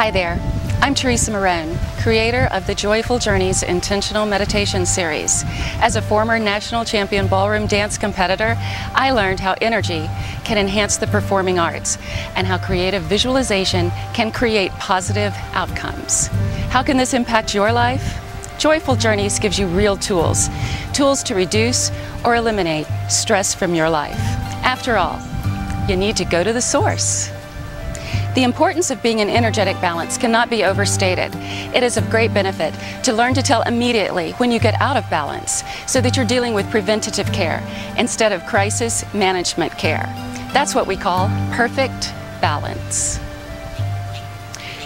Hi there. I'm Teresa Maron, creator of the Joyful Journeys Intentional Meditation Series. As a former national champion ballroom dance competitor, I learned how energy can enhance the performing arts and how creative visualization can create positive outcomes. How can this impact your life? Joyful Journeys gives you real tools, tools to reduce or eliminate stress from your life. After all, you need to go to the source. The importance of being in energetic balance cannot be overstated. It is of great benefit to learn to tell immediately when you get out of balance so that you're dealing with preventative care instead of crisis management care. That's what we call perfect balance.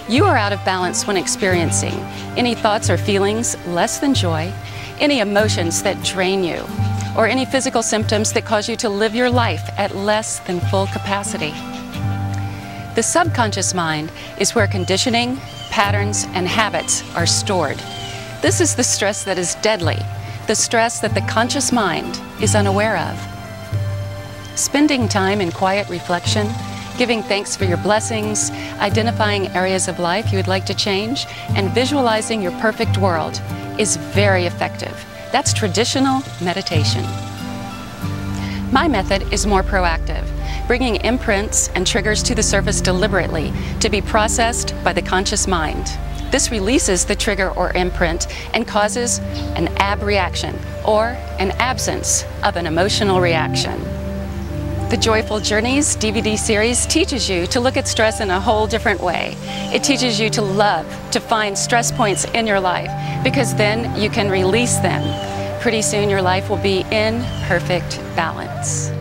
You are out of balance when experiencing any thoughts or feelings less than joy, any emotions that drain you, or any physical symptoms that cause you to live your life at less than full capacity. The subconscious mind is where conditioning, patterns, and habits are stored. This is the stress that is deadly, the stress that the conscious mind is unaware of. Spending time in quiet reflection, giving thanks for your blessings, identifying areas of life you would like to change, and visualizing your perfect world is very effective. That's traditional meditation. My method is more proactive bringing imprints and triggers to the surface deliberately to be processed by the conscious mind. This releases the trigger or imprint and causes an ab reaction or an absence of an emotional reaction. The Joyful Journeys DVD series teaches you to look at stress in a whole different way. It teaches you to love, to find stress points in your life, because then you can release them. Pretty soon your life will be in perfect balance.